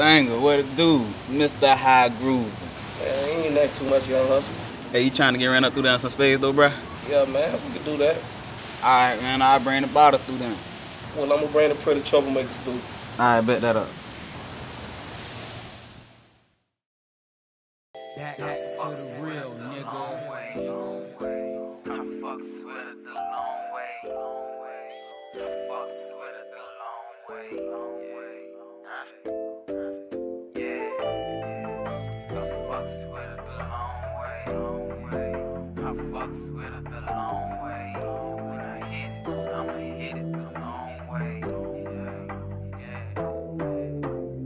Banga, what it do? Mr. High Groove. Man, ain't that too much young hustle. Hey, you trying to get ran up through down some space though, bruh? Yeah, man, we can do that. Alright, man, I'll bring the bottle through them. Well, I'm gonna bring the pretty troublemakers through. Alright, bet that up. Back to the real, nigga.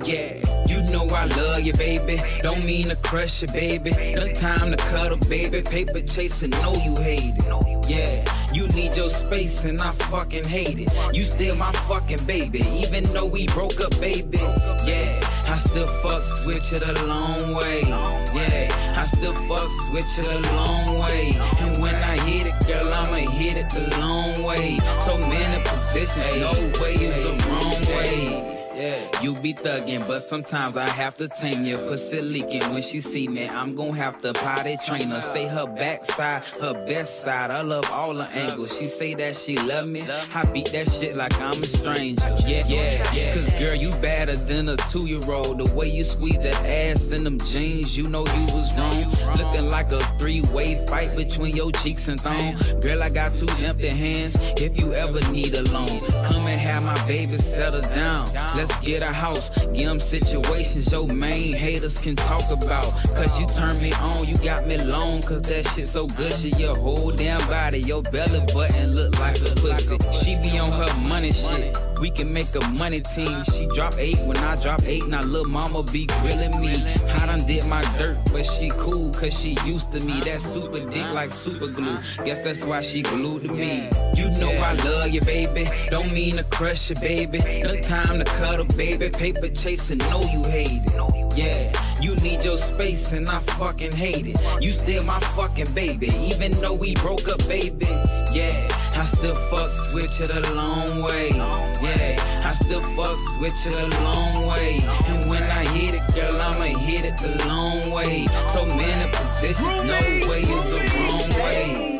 Yeah, you know I love you, baby. Don't mean to crush you, baby. No time to cuddle, baby. Paper chasing, know you hate it. Yeah, you need your space and I fucking hate it. You still my fucking baby, even though we broke up, baby. Yeah, I still fuck switch it a long way. Yeah, I still fuck switch it a long way. And when I hit it, girl, I'ma hit it the long way. So many positions, no way is a wrong way. Yeah, you be thuggin', but sometimes I have to tame you. Pussy leaking when she see me, I'm gon' have to potty train her. Say her backside, her best side. I love all her angles. She say that she love me. I beat that shit like I'm a stranger. Yeah, yeah, yeah. Cause girl, you better than a two year old. The way you squeeze that ass in them jeans, you know you was wrong. Looking like a three way fight between your cheeks and thong. Girl, I got two empty hands. If you ever need a loan, come and have my baby settle down. Let's get a house, give them situations your main haters can talk about. Cause you turn me on, you got me long, cause that shit so gushy. Your whole damn body, your belly button look like a pussy. She be on her money shit. We can make a money team. She drop eight when I drop eight. Now little mama be grilling me. I done did my dirt, but she cool cause she used to me. That super dick like super glue. Guess that's why she glued to me. You know I love you, baby. Don't mean to crush you, baby. No time to cuddle, baby. Paper chasing, know you hate it. Yeah, you need your space and I fucking hate it. You still my fucking baby, even though we broke up, baby. Yeah, I still fuck switch it a long way. Yeah, I still fuck switch it a long way. And when I hit it, girl, I'ma hit it the long way. So many positions, no way is a wrong way.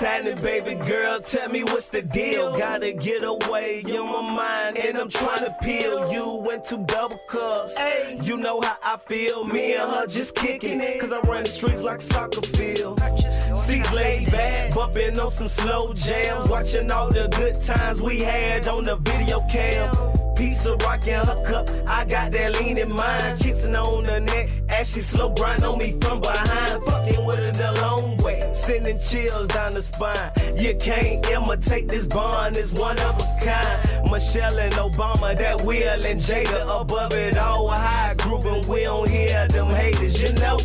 Happening, baby girl? Tell me what's the deal. Gotta get away, you on my mind, and I'm trying to peel you into double cups. Hey, You know how I feel, me and her just kicking it. Cause I run the streets like soccer field. Seats laid back, bumping on some slow jams, watching all the good times we had on the video cam. Piece of rock in her cup, I got that lean in mine. Kissing on her neck, as she slow grind on me from behind. Fucking with her the long way, sending chills down the spine. You can't imitate this bond, it's one of a kind. Michelle and Obama, that Will and Jada above it all. High grooving, we don't hear them haters, you know.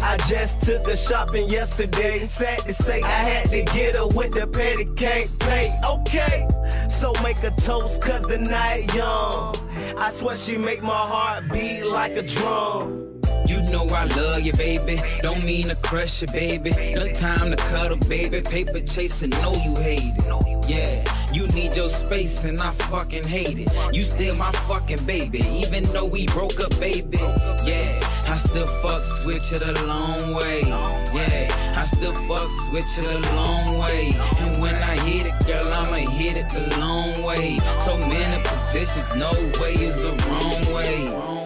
I just took her shopping yesterday. Sad to say I had to get her with the petty can't pay. Okay, so make a toast cause the night young. I swear she make my heart beat like a drum. You know I love you, baby. Don't mean to crush you, baby. No time to cuddle, baby. Paper chasing, know you hate it. Yeah, you need your space and I fucking hate it. You still my fucking baby, even though we broke up, baby. Yeah, I still fuck switch it a long way. Yeah, I still fuck switch it a long way. And when I hit it, girl, I'ma hit it the long way. So many positions, no way is a wrong way.